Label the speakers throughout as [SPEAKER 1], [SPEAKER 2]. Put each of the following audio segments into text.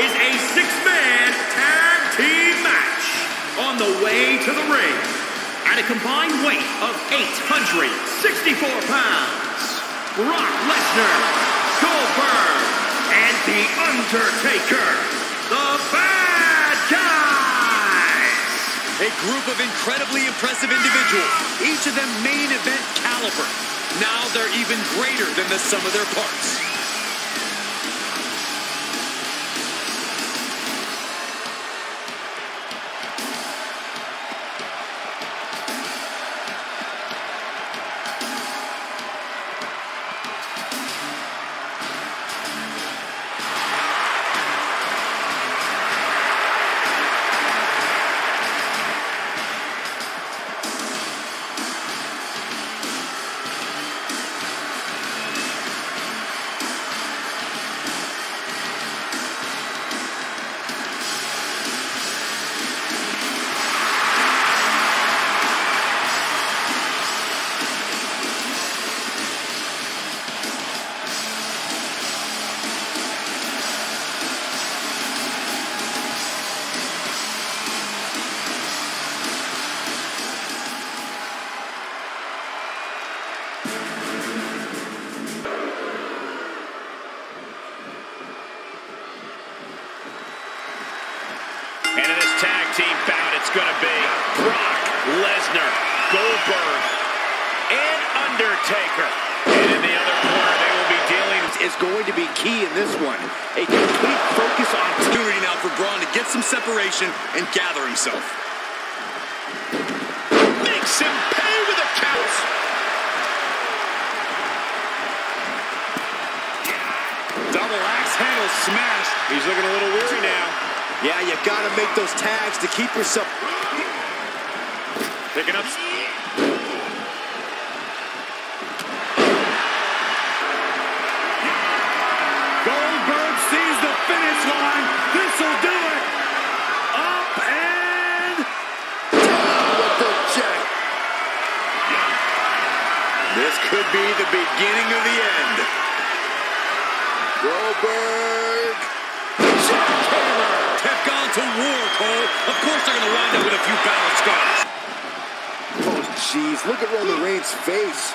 [SPEAKER 1] is a six-man tag team match on the way to the ring. At a combined weight of 864 pounds, Brock Lesnar, Goldberg, and The Undertaker, the Bad Guys.
[SPEAKER 2] A group of incredibly impressive individuals, each of them main event caliber. Now they're even greater than the sum of their parts.
[SPEAKER 3] And in this tag team bout, it's going to be Brock Lesnar, Goldberg, and Undertaker. And in the other corner, they will be dealing
[SPEAKER 4] is going to be key in this one. A complete focus on
[SPEAKER 2] Opportunity now for Braun to get some separation and gather himself.
[SPEAKER 3] makes him pay with a count.
[SPEAKER 2] Double axe handle smash.
[SPEAKER 3] He's looking a little weary now.
[SPEAKER 4] Yeah, you got to make those tags to keep yourself.
[SPEAKER 3] Picking up.
[SPEAKER 1] Goldberg sees the finish line. This'll do it. Up and
[SPEAKER 4] with the jack.
[SPEAKER 2] This could be the beginning of the end.
[SPEAKER 4] Goldberg.
[SPEAKER 2] Have gone to war, Cole. Of course they're going to wind up with a few battle scars.
[SPEAKER 4] Oh, jeez. Look at Roman Reigns' face.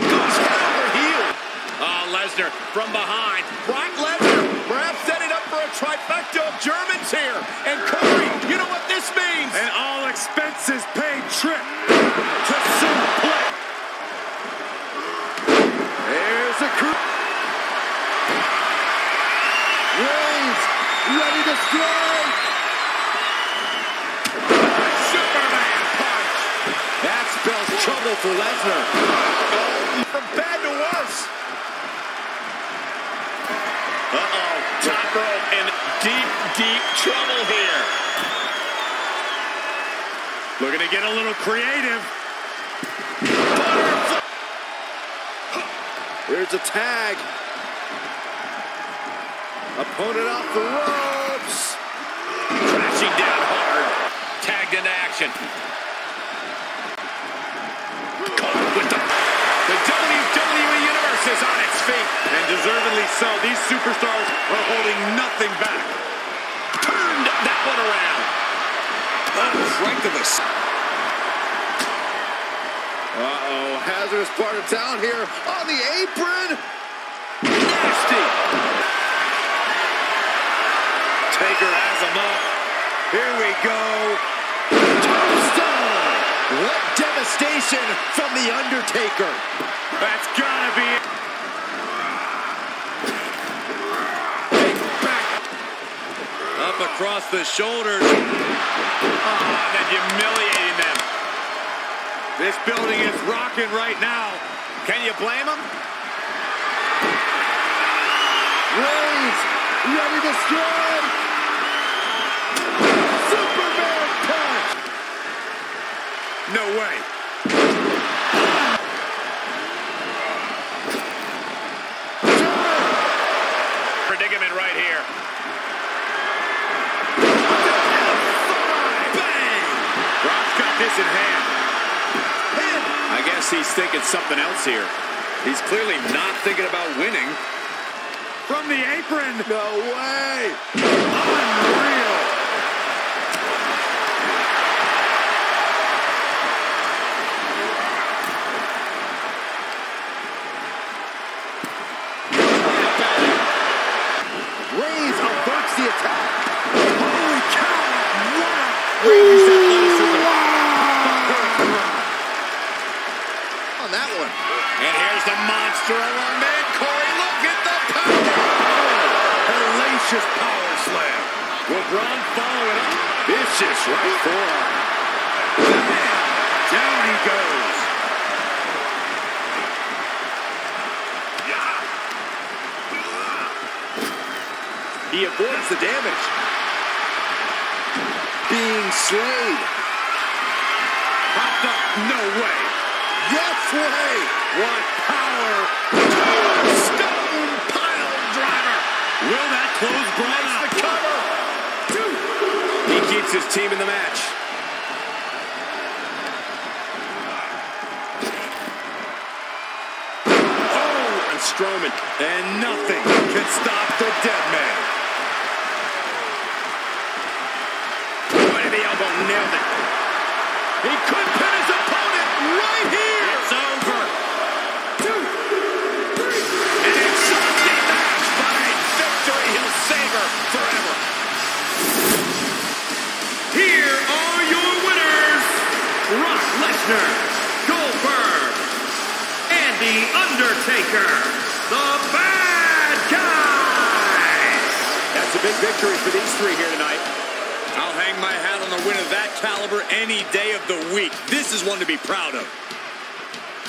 [SPEAKER 2] Goes head over heels.
[SPEAKER 3] Oh, ah, Lesnar from behind.
[SPEAKER 2] Brock Lesnar, perhaps setting up for a trifecta of Germans here. And Corey, you know what this means?
[SPEAKER 1] an all expenses paid trip to Suplex.
[SPEAKER 4] There's a crew. Reigns ready to strike.
[SPEAKER 1] Superman punch.
[SPEAKER 4] That spells trouble for Lesnar.
[SPEAKER 2] From bad to worse.
[SPEAKER 3] Uh-oh. Top rope in deep, deep trouble here.
[SPEAKER 1] Looking to get a little creative.
[SPEAKER 4] There's a tag. Opponent off the ropes.
[SPEAKER 3] Crashing down hard. Tagged into action. Caught with the... The WWE Universe is on its feet.
[SPEAKER 1] And deservedly so. These superstars are holding nothing back.
[SPEAKER 3] Turned that one around.
[SPEAKER 2] Oh, right to the...
[SPEAKER 4] Uh-oh, hazardous part of town here on the apron.
[SPEAKER 3] Nasty.
[SPEAKER 4] Taker has him up. Here we go. Tombstone. What devastation from The Undertaker.
[SPEAKER 1] That's gotta be it.
[SPEAKER 2] Across the shoulders.
[SPEAKER 3] Oh, and humiliating them.
[SPEAKER 1] This building is rocking right now.
[SPEAKER 3] Can you blame them?
[SPEAKER 4] Reigns ready to strike. Superman punch.
[SPEAKER 2] No way.
[SPEAKER 3] Predicament right here.
[SPEAKER 2] Bang!
[SPEAKER 1] Brock's got this in hand.
[SPEAKER 3] I guess he's thinking something else here. He's clearly not thinking about winning.
[SPEAKER 4] From the apron.
[SPEAKER 5] No way.
[SPEAKER 4] Unreal.
[SPEAKER 5] Reigns averts the attack.
[SPEAKER 4] Holy cow. Wow. Reigns athleticism.
[SPEAKER 5] On that one.
[SPEAKER 3] And here's the monster of our man, Corey. Look at the power.
[SPEAKER 4] Hellacious power slam.
[SPEAKER 3] Will Braun follow it up? Vicious right forearm.
[SPEAKER 4] Down he goes.
[SPEAKER 3] He avoids the damage.
[SPEAKER 5] Being slayed.
[SPEAKER 4] Popped up. No way.
[SPEAKER 5] Way.
[SPEAKER 4] What power.
[SPEAKER 3] Stone pile driver.
[SPEAKER 4] Will that close Braun out?
[SPEAKER 3] the cover. Two. He keeps his team in the match. Oh, and Strowman. And nothing can stop the dead man.
[SPEAKER 6] The Bad Guys.
[SPEAKER 3] That's a big victory for these three here tonight. I'll hang my hat on the win of that caliber any day of the week. This is one to be proud of.